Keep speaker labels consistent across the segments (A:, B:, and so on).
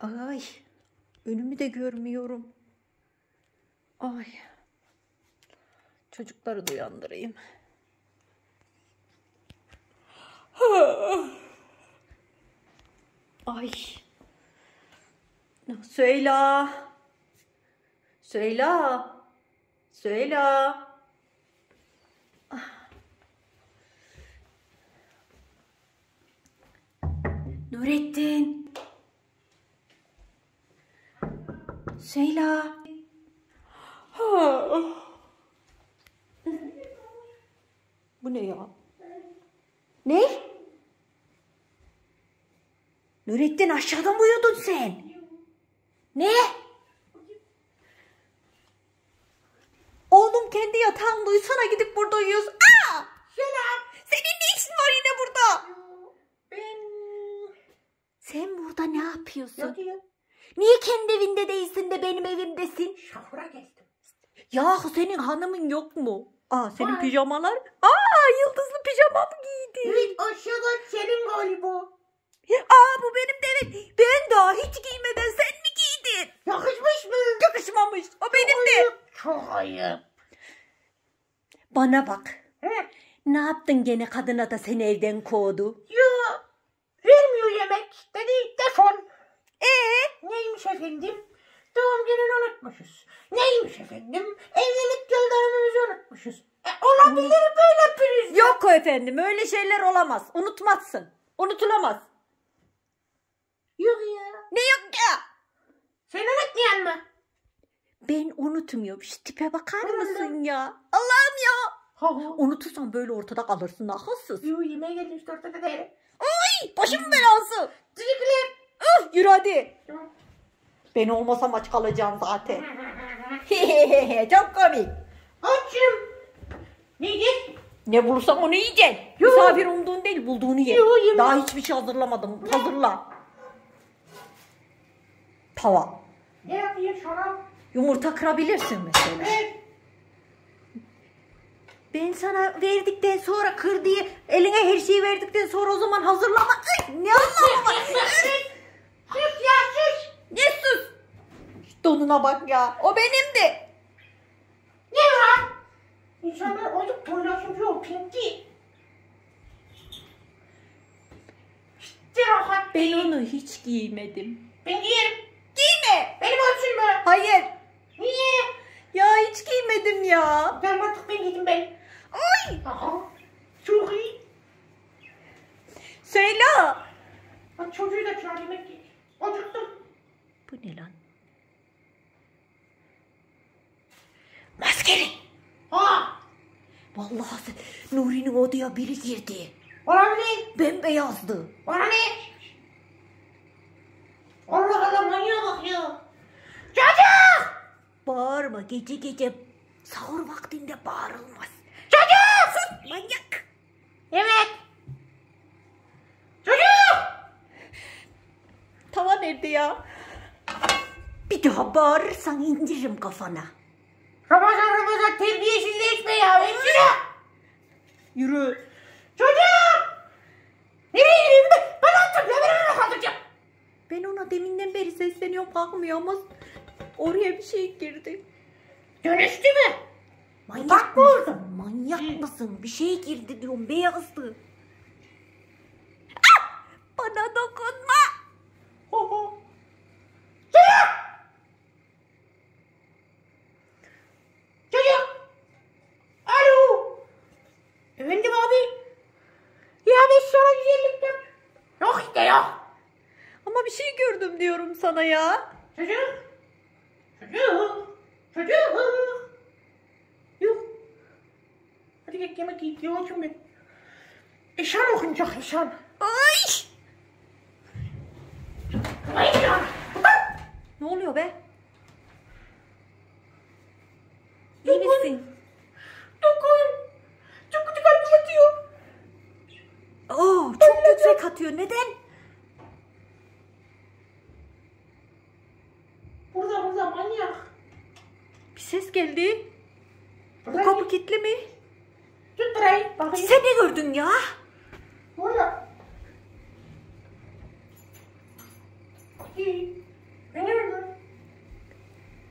A: Ay. Önümü de görmüyorum. Ay. Çocukları da uyandırayım. Ay. Söyle. Söyle. Söyle. Ah. Nurettin. Söyle. Bu ne ya? Ne? Nurettin aşağıda mı uyudun sen? Ne? Oğlum kendi yatağında uyusana gidip burada uyuyoruz. Aa!
B: Selam.
A: Senin ne işin var yine burada?
B: Ben
A: Sen burada ne yapıyorsun?
B: yatıyor.
A: Niye kendi evinde değilsin de benim evimdesin?
B: Şahura gezdim.
A: Yahu senin hanımın yok mu? Aa senin
B: Var.
A: pijamalar. Aa yıldızlı pijama mı giydin?
B: Evet aşağıda senin galiba.
A: Aa bu benim de evet. Ben daha hiç giymeden sen mi giydin?
B: Yakışmış mı?
A: Yakışmamış. O benim de.
B: Ayıp. Çok ayıp.
A: Bana bak.
B: He.
A: Ne yaptın gene kadına da seni evden kovdu?
B: Ya vermiyor yemek. Dedi defol. Neymiş efendim? Doğum gününü unutmuşuz. Neymiş efendim? Evlilik yıldönümümüzü unutmuşuz. E, olabilir böyle priz.
A: Yok o efendim öyle şeyler olamaz. Unutmazsın. Unutulamaz.
B: Yok ya.
A: Ne yok ya?
B: Sen unutmayan mı?
A: Ben unutmuyorum. Şu tipe bakar
B: Allah.
A: mısın ya? Allah'ım ya.
B: Ha ha.
A: Unutursan böyle ortada kalırsın akılsız.
B: Yo yemeğe geldim işte ortada değil.
A: Ay başım belası.
B: Teşekkürler.
A: Ah, yürü hadi. Ben olmasam aç kalacağım zaten. Çok komik.
B: Açım. Ne yiyecek?
A: Ne bulursan onu yiyeceksin.
B: Yo.
A: Misafir umduğun değil bulduğunu ye.
B: Yo.
A: Daha hiçbir şey hazırlamadım. Hazırla. Tava.
B: Ne yapayım şarap?
A: Yumurta kırabilirsin mesela.
B: Evet.
A: Ben sana verdikten sonra kır diye eline her şeyi verdikten sonra o zaman hazırlama. Ay, ne anlamı var?
B: Sus ya sus.
A: ne sus? Donuna bak ya. O benim de.
B: Ne var? İnsanlar acık paylaşımcı pinti. Rahat
A: Ben
B: değil.
A: onu hiç giymedim.
B: Ben giyerim.
A: Giyme.
B: Benim olsun mu?
A: Hayır.
B: Niye?
A: Ya hiç giymedim ya.
B: Ben artık ben giydim ben.
A: Ay.
B: Aha. Çok iyi.
A: Söyle.
B: Bak çocuğu da çağır yemek ye. Acıktım.
A: Bu ne lan? Maskeli.
B: Ha.
A: Vallahi sen- Nuri'nin odaya biri girdi.
B: Olabilir.
A: Bembeyazdı.
B: Bana ne? Allah Allah manyağa bak ya. Çocuk!
A: Bağırma gece gece sahur vaktinde bağırılmaz.
B: Çocuk!
A: Sus manyak.
B: Evet. Çocuk!
A: Tava nerede ya? Bir daha bağırırsan indiririm kafana.
B: Ramazan Ramazan terbiyesizleşme ya. Hemşire!
A: Yürü.
B: Çocuk! Nereye gireyim ben? Ben ya ben öyle kaldıracağım.
A: Ben ona deminden beri sesleniyorum kalkmıyor ama oraya bir şey girdi.
B: Dönüştü mü?
A: Manyak
B: Bak mı
A: mısın? Manyak mısın? Bir şey girdi diyorum beyazdı. Ah! Bana dokunma.
B: Ho ho. Çocuk! Çocuk! Alo! Efendim abi? Ya ben sana güzellik yap. Yok işte yok.
A: Ama bir şey gördüm diyorum sana ya.
B: Çocuk! Çocuk! Çocuk! Yok. Hadi gel yemek yiyip yavaşım ben. Eşan okunacak eşan.
A: Ay!
B: Ay ya!
A: Ne oluyor be? İyi misin?
B: Dokun! Çok kötü kalbim atıyor.
A: Oo, çok yüksek atıyor. Neden?
B: Burada burada manyak.
A: Bir ses geldi. Bu
B: Burada
A: kapı kilitli mi?
B: Tut burayı. Bakayım.
A: Sen ne gördün ya?
B: Burada. Bakayım. Benim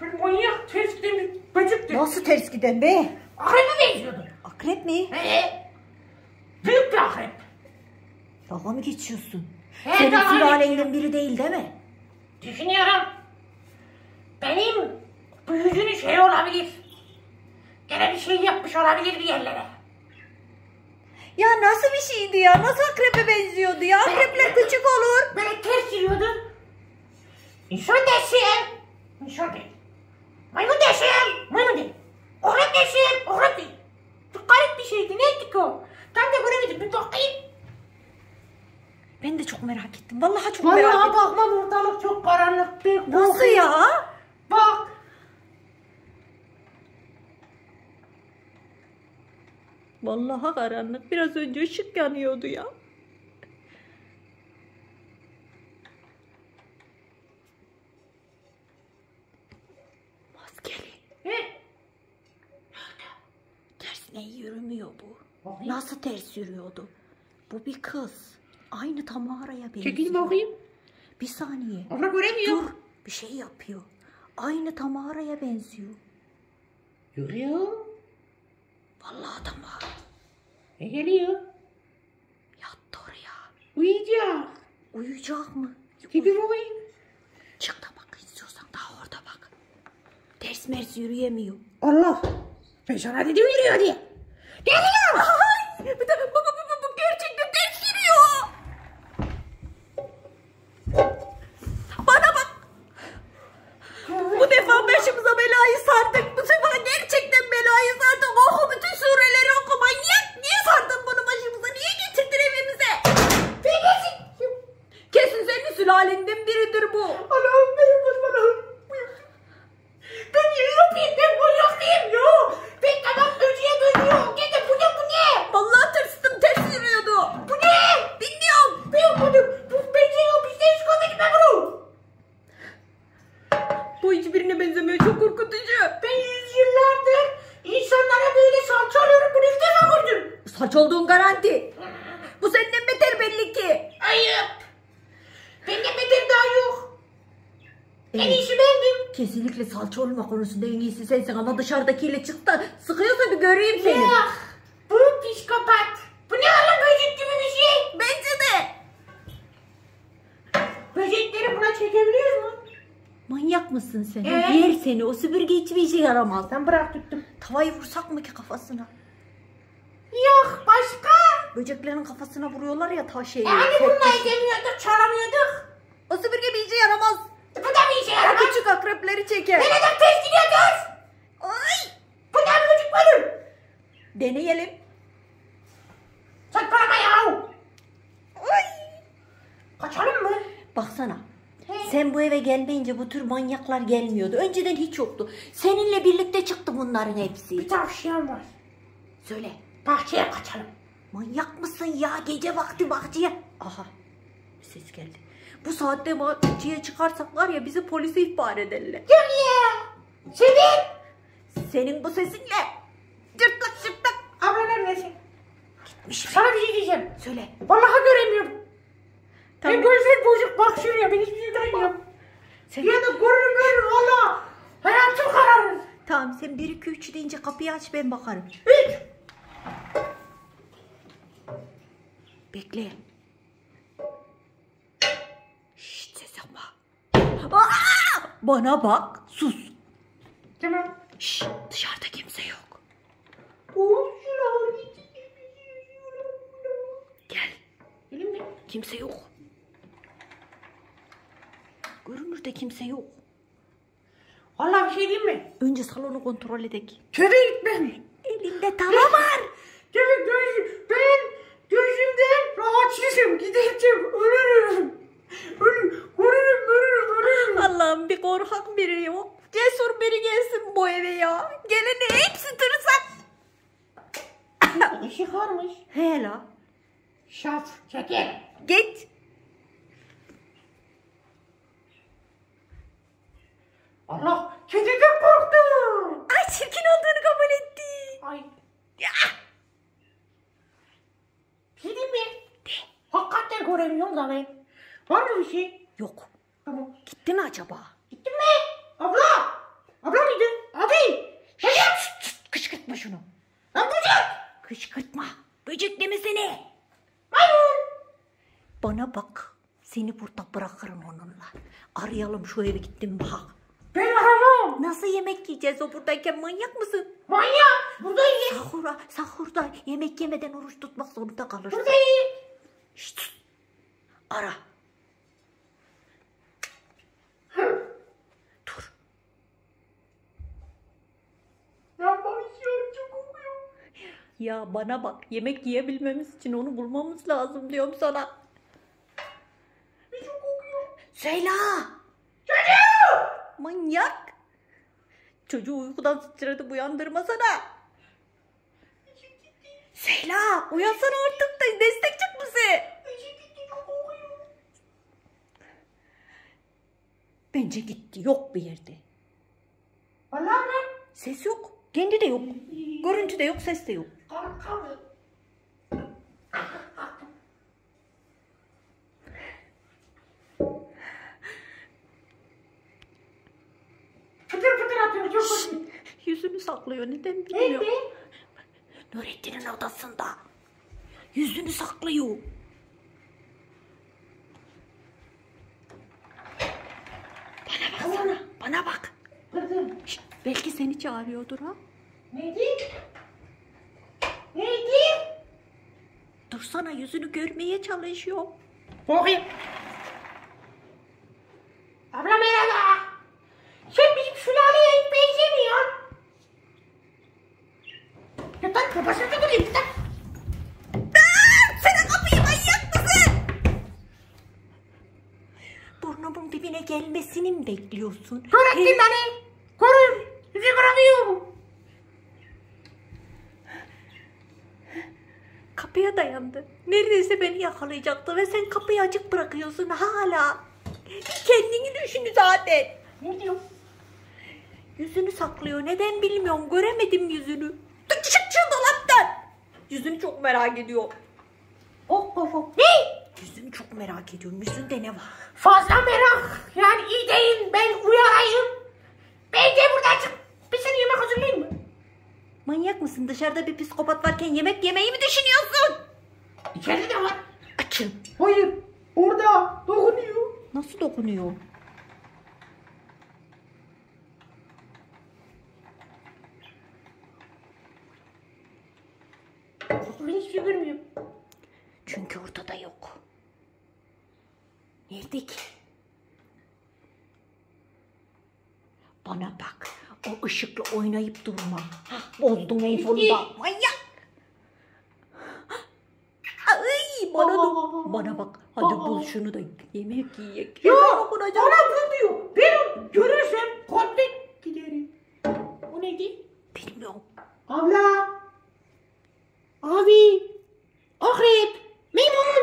B: bir manyak ters giden bir böcekti.
A: Nasıl ters giden be?
B: Akrebe benziyordu.
A: Akrep mi?
B: Ee, büyük bir akrep.
A: Dalga mı geçiyorsun?
B: He,
A: Senin
B: dalga
A: sülalenin biri değil değil mi?
B: Düşünüyorum. Benim büyücünün şey olabilir. Gene bir şey yapmış olabilir bir yerlere.
A: Ya nasıl bir şeydi ya? Nasıl akrepe benziyordu ya? Akrepler küçük olur.
B: Böyle ters yürüyordu. İnsan deşim. İnsan değil. Maymun deşim. Maymun değil. Oğlak deşim. Oğlak değil. Çok garip bir şeydi. Neydi ki o? Tam da göremedim. Bir bakayım.
A: Ben de çok merak ettim. Vallahi çok merak
B: Vallahi
A: ettim.
B: bakmam ortalık çok karanlık. Bir
A: Nasıl ya?
B: Bak.
A: Vallahi karanlık. Biraz önce ışık yanıyordu ya. Maskeli.
B: He?
A: Tersine yürümüyor bu.
B: Bakayım.
A: Nasıl ters yürüyordu? Bu bir kız. Aynı Tamara'ya benziyor.
B: Çekil bakayım.
A: Bir saniye.
B: Abla göremiyor.
A: Dur. Bir şey yapıyor. Aynı Tamara'ya benziyor.
B: Yürüyor.
A: Vallahi Tamara.
B: Ne geliyor?
A: Yattı oraya.
B: Uyuyacak.
A: Uyuyacak mı?
B: Tipi bakayım.
A: Çık da bak istiyorsan daha orada bak. Ters mers yürüyemiyor.
B: Allah. Ben sana dedim yürüyor diye. Geliyor.
A: Ay, bu, bu, bu, bu, bu gerçekten ters yürüyor. Bana bak. Bu defa başımıza belayı sardık. Bu sefer gerçekten belayı sardık. Oku bütün sureleri oku manyak. Niye sardın bunu başımıza? Niye getirdin evimize? Kesin senin sülalenden biridir bu.
B: Allah'ım benim Allah'ım. Ben yürü yapayım. Ben manyak değilim ya. Ben tamam böceğe dönüyor. Gene bu ne bu ne?
A: Vallahi tırstım ters yürüyordu.
B: Bu ne?
A: Bilmiyorum.
B: Ben yapmadım. Bu benziyor. Bizde hiç görmedim ben bunu.
A: Bu hiçbirine benzemiyor. Çok korkutucu.
B: Ben yüzyıllardır insanlara böyle salça alıyorum. Bunu ilk defa
A: Saç olduğun garanti. Bu senden beter belli ki.
B: Ayıp. Bende beter daha yok. En
A: Evet.
B: iyisi bendim.
A: Kesinlikle salça olma konusunda en iyisi sensin ama dışarıdakiyle çık da sıkıyorsa bir göreyim seni.
B: Ya, bu psikopat. Bu ne oğlum böcek gibi bir şey.
A: Bence de.
B: Böcekleri buna çekebiliyor mu?
A: Manyak mısın sen?
B: Evet.
A: Yer seni. O süpürge hiçbir işe yaramaz.
B: Sen bırak tuttum.
A: Tavayı vursak mı ki kafasına? Böceklerin kafasına vuruyorlar ya taş eğri.
B: Yani bununla edemiyorduk, çalamıyorduk.
A: O süpürge bir işe yaramaz.
B: Bu da bir işe yaramaz.
A: Küçük akrepleri çeker.
B: Nereden test gidiyoruz?
A: Ay.
B: Bu da böcek benim.
A: Deneyelim.
B: Saçmalama ya.
A: Ay.
B: Kaçalım mı?
A: Baksana.
B: He.
A: Sen bu eve gelmeyince bu tür manyaklar gelmiyordu. Önceden hiç yoktu. Seninle birlikte çıktı bunların hepsi.
B: Bir tavşan var.
A: Söyle.
B: Bahçeye kaçalım.
A: Manyak mısın ya gece vakti bahçeye? Aha ses geldi. Bu saatte bahçeye çıkarsak var ya bizi polise ihbar ederler.
B: Yok ya. Senin.
A: Senin bu sesinle cırtlak cırtlak.
B: Abla neredesin?
A: Gitmiş mi?
B: Sana bir şey diyeceğim.
A: Söyle.
B: Vallahi göremiyorum.
A: Tamam.
B: Ben gözlerim bozuk bak şuraya ben hiçbir şey göremiyorum.
A: Sen,
B: Ya da görürüm görürüm valla. Hayatım kararır.
A: tamam sen 1 2 3 deyince kapıyı aç ben bakarım.
B: Üç.
A: Bekle. Şşt ses yapma. Aa! Bana bak sus.
B: Tamam.
A: Şşt dışarıda kimse yok. Gel.
B: Elimde.
A: Kimse yok. Görünürde kimse yok.
B: Valla bir şey diyeyim mi?
A: Önce salonu kontrol edek.
B: Köye gitmem.
A: Elinde tava var.
B: Köye göz, rahatsızım. Gideceğim. Ölürüm. Ölürüm. Ölürüm. Ölürüm. Ölürüm.
A: Allah'ım bir korkak biri yok. Cesur biri gelsin bu eve ya. Gelene hepsi tırsak.
B: Işık varmış.
A: He la.
B: Şaf. Çekil.
A: Git.
B: Allah. Kediden korktum.
A: Ay çirkin olduğunu kabul etti.
B: Ay.
A: Ya.
B: Diyeyim mi? Hakikaten göremiyorum da ben. Var mı bir şey?
A: Yok.
B: Tamam.
A: Git Gitti mi acaba?
B: Gittin mi? Abla! Abla mıydı? Abi! Böcek!
A: Kışkırtma şunu.
B: Lan böcek!
A: Kışkırtma. Böcek demesene.
B: Maymun!
A: Bana bak. Seni burada bırakırım onunla. Arayalım şu eve gittim bak.
B: Ben aramam.
A: Nasıl yemek yiyeceğiz o buradayken manyak mısın?
B: Manyak! Buradayım.
A: Sahura, sahurda yemek yemeden oruç tutmak zorunda kalırsın.
B: Buradayım.
A: Şşt! Ara. Dur.
B: Yapmam istiyorum çok kokuyor.
A: Ya bana bak. Yemek yiyebilmemiz için onu bulmamız lazım diyorum sana.
B: Çok kokuyor.
A: Söyle.
B: Çocuğum!
A: Manyak. Çocuğu uykudan sıçradı uyandırmasana. Söyle. Uyansana artık da destek çık bize. Bence gitti. Yok bir yerde.
B: Vallahi mi?
A: Ses yok. Kendi de yok. Görüntü de yok, ses de yok.
B: Fıtır fıtır atıyor çok.
A: Yüzünü saklıyor. Neden bilmiyorum.
B: Nerede?
A: Nurettin'in odasında. Yüzünü saklıyor. Bana baksana. Bana bak.
B: Fıtır.
A: Şşt, belki seni çağırıyordur ha.
B: Neydi? Neydi?
A: Dursana yüzünü görmeye çalışıyor.
B: Bakayım. Abla merhaba. Sen bizim sülaleye hiç benzemiyorsun. Lütfen babasını da bulayım lütfen.
A: Sen kapıyı manyak mısın? Burnumun dibine gelmesini mi bekliyorsun?
B: Öğrettin beni. Korun. Yüzü kıramıyorum.
A: Kapıya dayandı. Neredeyse beni yakalayacaktı ve sen kapıyı açık bırakıyorsun hala. Kendini düşün zaten.
B: Ne diyor?
A: Yüzünü saklıyor. Neden bilmiyorum. Göremedim yüzünü. Çık çık dolaptan. Yüzünü çok merak ediyor.
B: Oh oh oh. Ne?
A: Yüzünü çok merak ediyorum. Yüzünde ne var?
B: Fazla merak. Yani iyi değil. Ben uyarayım. Bence buradan çık. Bir seni yemek hazırlayayım mı?
A: Manyak mısın? Dışarıda bir psikopat varken yemek yemeyi mi düşünüyorsun?
B: İçeride de var.
A: Açın.
B: Hayır. Orada. Dokunuyor.
A: Nasıl dokunuyor?
B: Ben hiçbir şey görmüyorum.
A: Çünkü ortada yok. Ki? Bana bak. O ışıkla oynayıp durma. Hah, bozdun telefonunu bak. Manyak. Ay, bana, da, bana bak. Hadi bul şunu da yemek yiyek.
B: Ya bana bu diyor. Ben görürsem katlet giderim. O neydi?
A: Bilmiyorum.
B: Abla. Abi. Akrep. Maymun.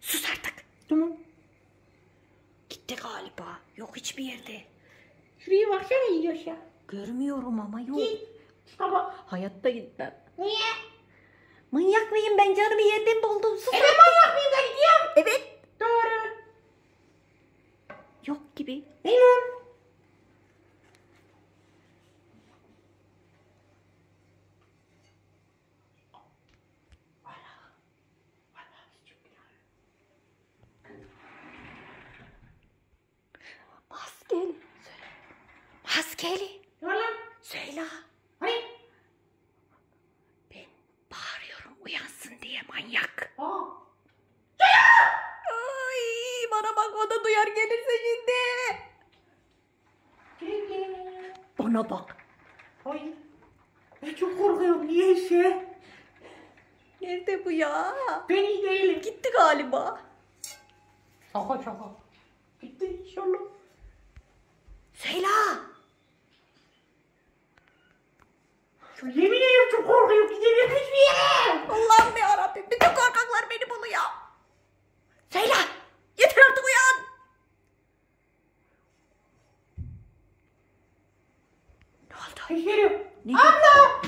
A: Sus artık.
B: Tamam.
A: Gitti galiba. Yok hiçbir yerde.
B: Şuraya baksana yiyorsa.
A: Görmüyorum ama yok.
B: Git. Ama
A: Hayatta gitmem.
B: niye?
A: Manyak mıyım ben canımı yerden buldum. Sus.
B: Eve manyak mıyım ben gidiyorum.
A: Evet.
B: Doğru.
A: Yok gibi.
B: Maymun.
A: Maskeli. Söyle. Maskeli.
B: Ne var lan?
A: Söyle.
B: Hani?
A: Ben bağırıyorum uyansın diye manyak.
B: Aa.
A: Ay bana bak o da duyar gelirse şimdi.
B: Gelin.
A: Bana bak.
B: Hayır. Ben çok korkuyorum niyeyse.
A: Nerede bu ya?
B: Ben iyi değilim.
A: Gitti galiba.
B: Şaka şaka. Gitti inşallah.
A: Söyle.
B: Şu yemin ediyorum çok korkuyorum. Gidemiyorum hiçbir yere.
A: Allah'ım yarabbim bütün korkaklar beni buluyor. Söyle. Yeter artık uyan. Ne oldu? Ne?
B: Abla.